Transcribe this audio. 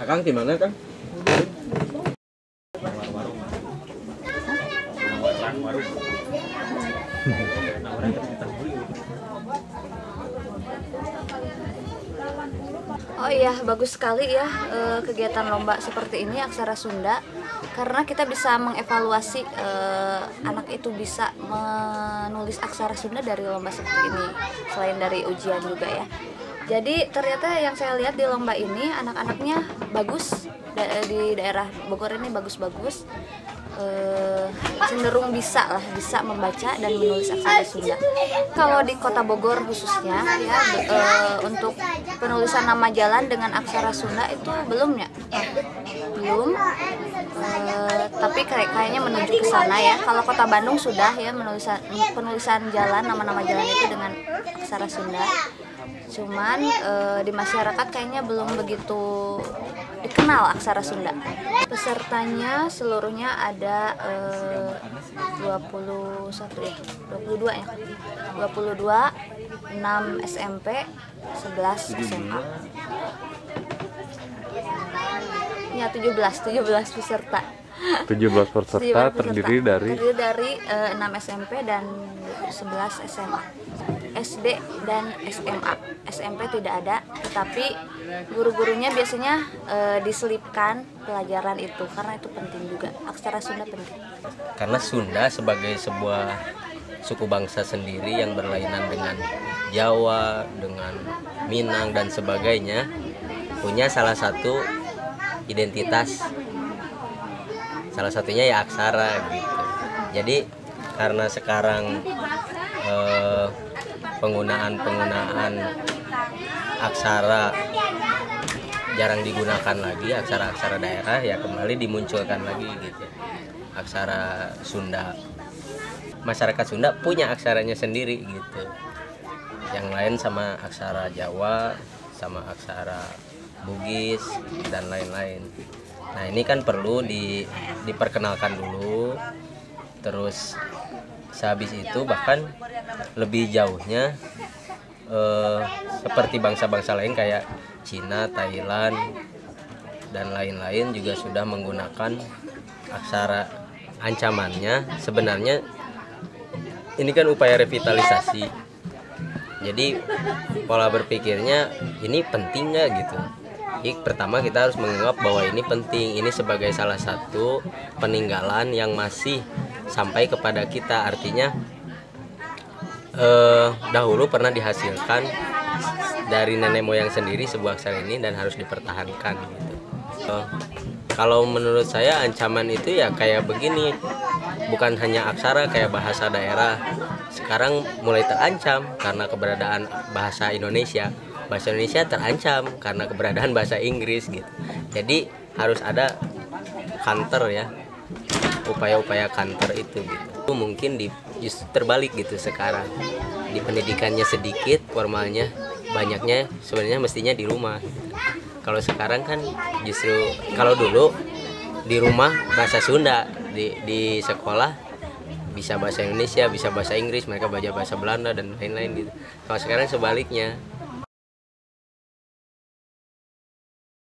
Akang di mana, Kang? Oh iya, bagus sekali ya eh, kegiatan lomba seperti ini aksara Sunda karena kita bisa mengevaluasi eh, anak itu bisa menulis aksara Sunda dari lomba seperti ini selain dari ujian juga ya. Jadi ternyata yang saya lihat di lomba ini anak-anaknya bagus Da- di daerah Bogor ini bagus-bagus eh, cenderung bisa lah bisa membaca dan menulis aksara Sunda. Kalau di Kota Bogor khususnya ya eh, untuk penulisan nama jalan dengan aksara Sunda itu belum ya? Belum. Eh, tapi kayak kayaknya menuju ke sana ya. Kalau Kota Bandung sudah ya penulisan penulisan jalan nama-nama jalan itu dengan aksara Sunda. Cuman eh, di masyarakat kayaknya belum begitu dikenal aksara Sunda. Pesertanya seluruhnya ada eh, 21 ya, 22 ya. 22 6 SMP, 11 SMA. Ya 17, 17 peserta. 17 peserta 17 terdiri dari terdiri dari eh, 6 SMP dan 11 SMA. SD dan SMA. SMP tidak ada, tetapi guru-gurunya biasanya eh, diselipkan pelajaran itu karena itu penting juga. Aksara Sunda penting. karena Sunda sebagai sebuah suku bangsa sendiri yang berlainan dengan Jawa, dengan Minang dan sebagainya punya salah satu identitas salah satunya ya aksara gitu jadi karena sekarang eh, penggunaan penggunaan aksara jarang digunakan lagi aksara-aksara daerah ya kembali dimunculkan lagi gitu. Aksara Sunda. Masyarakat Sunda punya aksaranya sendiri gitu. Yang lain sama aksara Jawa sama aksara Bugis dan lain-lain. Nah ini kan perlu di, diperkenalkan dulu. Terus sehabis itu bahkan lebih jauhnya eh, seperti bangsa-bangsa lain kayak Cina, Thailand dan lain-lain juga sudah menggunakan aksara ancamannya. Sebenarnya ini kan upaya revitalisasi. Jadi pola berpikirnya ini penting nggak gitu? Jadi, pertama kita harus menganggap bahwa ini penting. Ini sebagai salah satu peninggalan yang masih sampai kepada kita. Artinya eh, dahulu pernah dihasilkan dari nenek moyang sendiri sebuah aksara ini dan harus dipertahankan gitu. Eh, kalau menurut saya ancaman itu ya kayak begini. Bukan hanya aksara kayak bahasa daerah. Sekarang mulai terancam karena keberadaan bahasa Indonesia. Bahasa Indonesia terancam karena keberadaan bahasa Inggris gitu. Jadi harus ada counter ya upaya-upaya counter itu gitu. Mungkin di justru terbalik gitu sekarang. Di pendidikannya sedikit formalnya banyaknya sebenarnya mestinya di rumah kalau sekarang kan justru kalau dulu di rumah bahasa Sunda di di sekolah bisa bahasa Indonesia bisa bahasa Inggris mereka belajar bahasa Belanda dan lain-lain gitu. Kalau sekarang sebaliknya